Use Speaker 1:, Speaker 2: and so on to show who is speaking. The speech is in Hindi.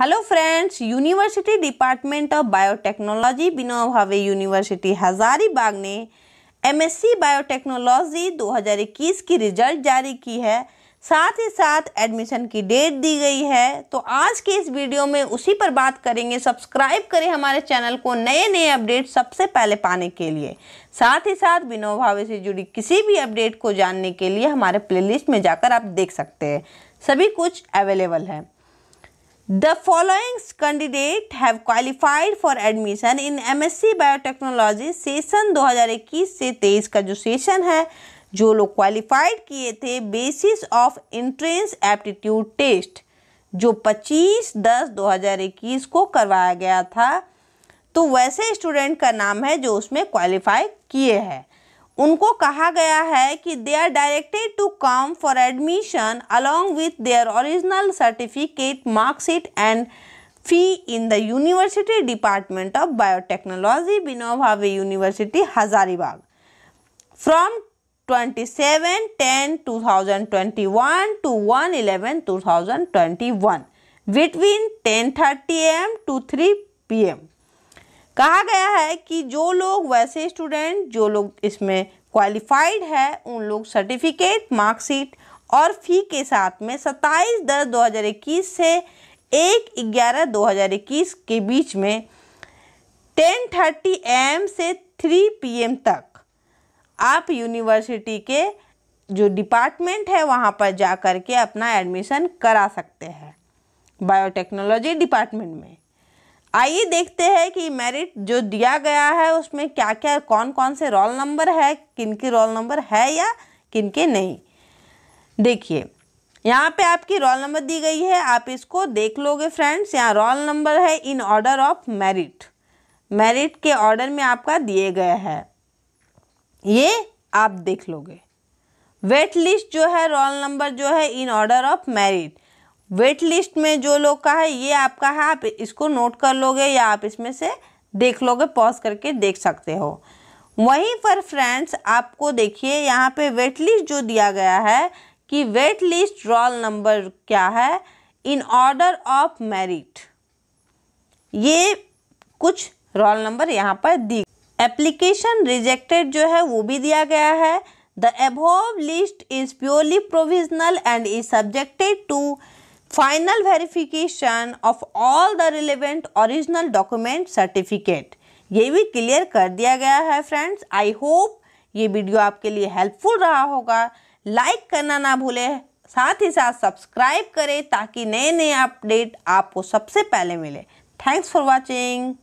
Speaker 1: Hello friends, university department of biotechnology बिनो भावे यूनिवर्सिटी हजारीबाग ने एमएससी बायोटेक्नोलॉजी 2021 की रिज़ल्ट जारी की है। साथ ही साथ एडमिशन की डेट दी गई है। तो आज के इस वीडियो में उसी पर बात करेंगे। सब्सक्राइब करें हमारे चैनल को नए नए अपडेट सबसे पहले पाने के लिए। साथ ही साथ बिनो भावे से जुड़ी किसी भी अपडेट को जानने के लिए हमारे प्लेलिस्ट में जाकर आप देख सकते हैं। सभी कुछ अवेलेबल है। The following candidate have qualified for admission in MSc Biotechnology session 2021 से 23 का जो सेशन है, जो लोग क्वालिफाइड किए थे basis of entrance aptitude test जो 25 दस 2021 को करवाया गया था। तो वैसे स्टूडेंट का नाम है जो उसमें क्वालिफाई किए हैं। उनको कहा गया है कि they are directed to come for admission along with their original certificate marksheet and fee in the university department of biotechnology बिनो Bhave university Hazaribagh from 27 10 2021 to 1 11 2021 between 10:30 am to 3 pm कहा गया है कि जो लोग वैसे स्टूडेंट जो लोग इसमें क्वालिफाइड है, उन लोग सर्टिफिकेट मार्कशीट और फ़ी के साथ में सत्ताईस दस दो हज़ार इक्कीस से एक ग्यारह दो हज़ार इक्कीस के बीच में टेन थर्टी एम से थ्री पी एम तक आप यूनिवर्सिटी के जो डिपार्टमेंट है, वहाँ पर जा कर के अपना एडमिशन करा सकते हैं। बायोटेक्नोलॉजी डिपार्टमेंट में। आइए देखते हैं कि मेरिट जो दिया गया है, उसमें क्या क्या कौन कौन से रोल नंबर है किन के रोल नंबर है या किन के नहीं। देखिए, यहाँ पे आपकी रोल नंबर दी गई है, आप इसको देख लोगे फ्रेंड्स यहाँ रोल नंबर है in order of merit merit के ऑर्डर में आपका दिए गए है। ये आप देख लोगे। वेट लिस्ट जो है रोल नंबर जो है in order of merit wait list में जो लोग का है, ये आपका है, आप इसको नोट कर लोगे या आप इसमें से देख लोगे, पॉज करके देख सकते हो। वहीं पर फ्रेंड्स, आपको देखिए, यहाँ पे वेट लिस्ट जो दिया गया है कि वेट लिस्ट रोल नंबर क्या है? In order of merit. ये कुछ रोल नंबर यहाँ पर दी। एप्लीकेशन रिजेक्टेड जो है, वो भी दिया गया है। The above list is purely provisional and is subjected to final verification of all the relevant original document certificate ये भी क्लियर कर दिया गया है फ्रेंड्स आई होप ये वीडियो आपके लिए हेल्पफुल रहा होगा. लाइक करना ना भूलें. साथ ही साथ सब्सक्राइब करें ताकि नए नए अपडेट आपको सबसे पहले मिले. Thanks for watching